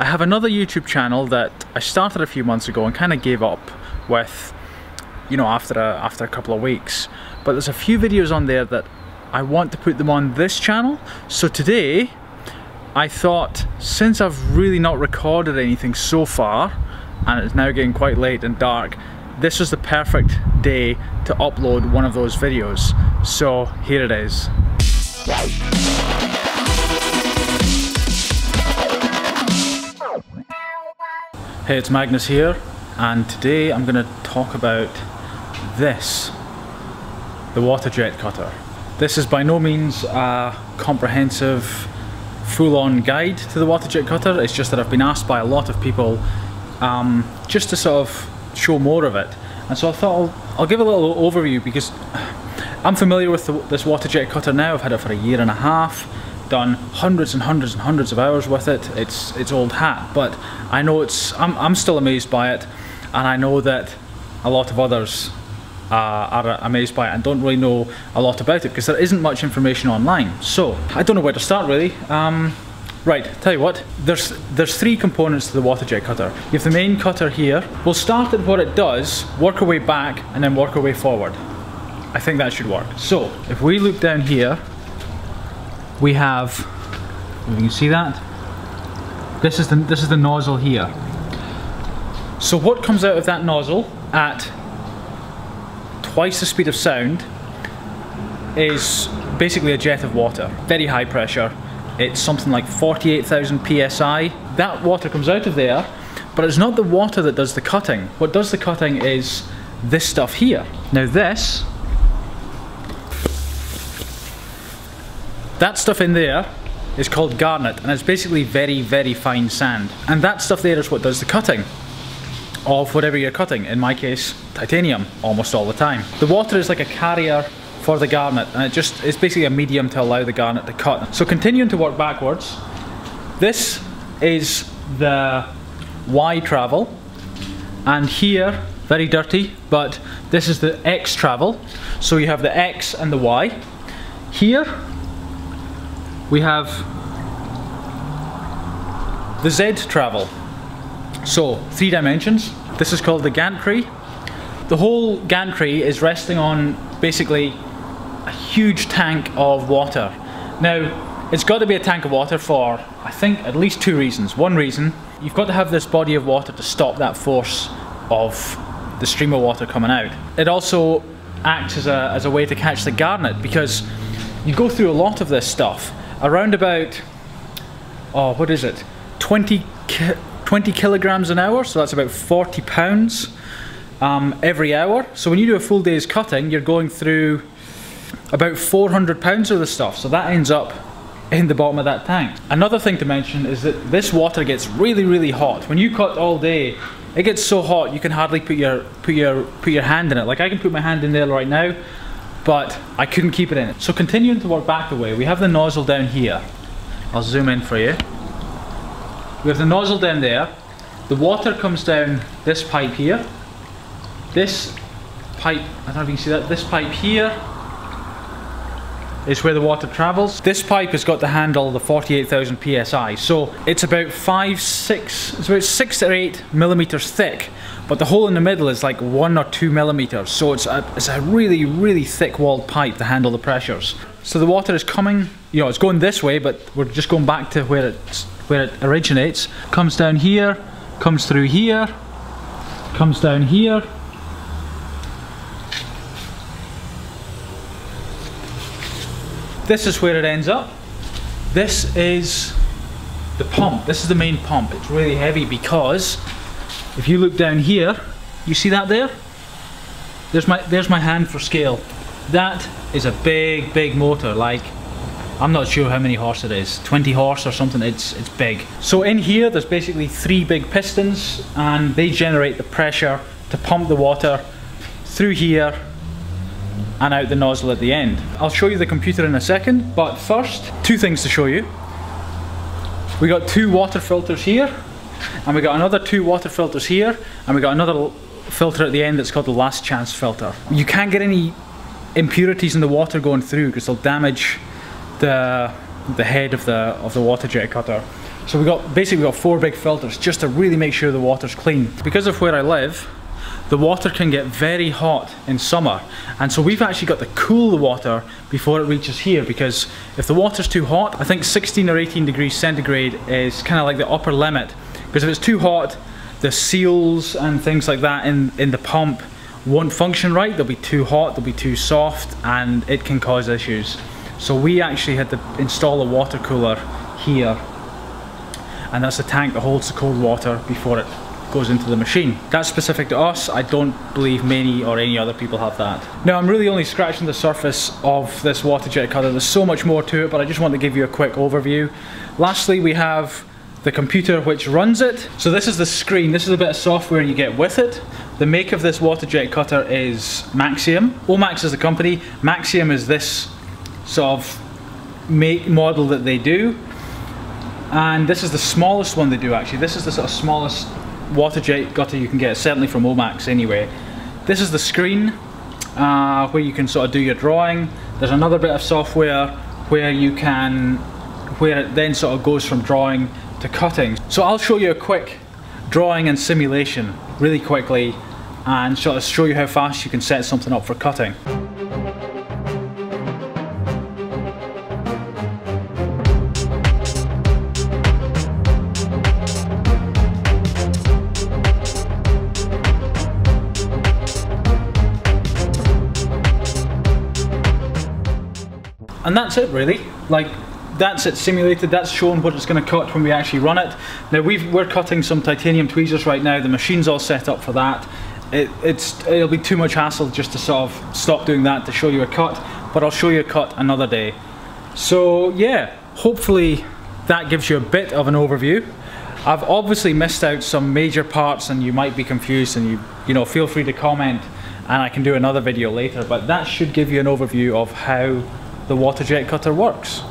I have another YouTube channel that I started a few months ago and kind of gave up with, you know, after a, after a couple of weeks. But there's a few videos on there that I want to put them on this channel. So today, I thought since I've really not recorded anything so far, and it's now getting quite late and dark, this was the perfect day to upload one of those videos. So here it is. Hey, it's Magnus here, and today I'm going to talk about this, the water jet cutter. This is by no means a comprehensive, full-on guide to the water jet cutter, it's just that I've been asked by a lot of people um, just to sort of show more of it. And so I thought I'll, I'll give a little overview because I'm familiar with the, this water jet cutter now, I've had it for a year and a half done hundreds and hundreds and hundreds of hours with it. It's it's old hat, but I know it's I'm I'm still amazed by it, and I know that a lot of others uh, are amazed by it and don't really know a lot about it because there isn't much information online. So I don't know where to start really. Um, Right, tell you what, there's there's three components to the water jet cutter. You have the main cutter here. We'll start at what it does, work our way back, and then work our way forward. I think that should work. So, if we look down here, we have, you can see that, this is the, this is the nozzle here. So what comes out of that nozzle at twice the speed of sound is basically a jet of water, very high pressure. It's something like 48,000 psi. That water comes out of there, but it's not the water that does the cutting. What does the cutting is this stuff here. Now this That stuff in there is called garnet and it's basically very, very fine sand. And that stuff there is what does the cutting of whatever you're cutting. In my case, titanium, almost all the time. The water is like a carrier for the garnet and it just it's basically a medium to allow the garnet to cut. So continuing to work backwards, this is the Y travel and here, very dirty, but this is the X travel. So you have the X and the Y. Here we have the Z travel. So, three dimensions. This is called the gantry. The whole gantry is resting on basically a huge tank of water. Now, it's got to be a tank of water for, I think, at least two reasons. One reason, you've got to have this body of water to stop that force of the stream of water coming out. It also acts as a, as a way to catch the garnet because you go through a lot of this stuff around about, oh, what is it? 20, ki 20 kilograms an hour, so that's about 40 pounds um, every hour. So when you do a full day's cutting, you're going through about 400 pounds of the stuff. So that ends up in the bottom of that tank. Another thing to mention is that this water gets really, really hot. When you cut all day, it gets so hot you can hardly put your put your put your hand in it. Like I can put my hand in there right now but I couldn't keep it in. So continuing to work back the way, we have the nozzle down here. I'll zoom in for you. We have the nozzle down there. The water comes down this pipe here. This pipe, I don't know if you can see that, this pipe here is where the water travels. This pipe has got the handle the 48,000 psi, so it's about five, six, it's about six or eight millimeters thick but the hole in the middle is like one or two millimeters. So it's a, it's a really really thick walled pipe to handle the pressures. So the water is coming you know it's going this way but we're just going back to where it's where it originates. Comes down here comes through here comes down here this is where it ends up this is the pump this is the main pump it's really heavy because if you look down here, you see that there? There's my, there's my hand for scale. That is a big, big motor, like, I'm not sure how many horse it is, 20 horse or something, it's, it's big. So in here, there's basically three big pistons and they generate the pressure to pump the water through here and out the nozzle at the end. I'll show you the computer in a second, but first, two things to show you. We got two water filters here and we got another two water filters here and we got another filter at the end that's called the last chance filter. You can't get any impurities in the water going through because they'll damage the the head of the of the water jet cutter. So we got basically we got four big filters just to really make sure the water's clean. Because of where I live, the water can get very hot in summer. And so we've actually got to cool the water before it reaches here because if the water's too hot I think 16 or 18 degrees centigrade is kind of like the upper limit. Because if it's too hot the seals and things like that in, in the pump won't function right. They'll be too hot they'll be too soft and it can cause issues. So we actually had to install a water cooler here. And that's the tank that holds the cold water before it goes into the machine. That's specific to us. I don't believe many or any other people have that. Now I'm really only scratching the surface of this water jet cutter. There's so much more to it, but I just want to give you a quick overview. Lastly, we have the computer which runs it. So this is the screen. This is a bit of software you get with it. The make of this water jet cutter is Maxiem. Omax is the company. Maxiem is this sort of make model that they do. And this is the smallest one they do actually. This is the sort of smallest water jet cutter you can get, certainly from Omax anyway. This is the screen uh, where you can sort of do your drawing. There's another bit of software where you can, where it then sort of goes from drawing to cutting. So I'll show you a quick drawing and simulation really quickly and sort of show you how fast you can set something up for cutting. And that's it really. Like that's it simulated, that's shown what it's going to cut when we actually run it. Now we are cutting some titanium tweezers right now, the machine's all set up for that. It, it's, it'll be too much hassle just to sort of stop doing that to show you a cut, but I'll show you a cut another day. So yeah, hopefully that gives you a bit of an overview. I've obviously missed out some major parts and you might be confused and you, you know, feel free to comment and I can do another video later, but that should give you an overview of how the water jet cutter works.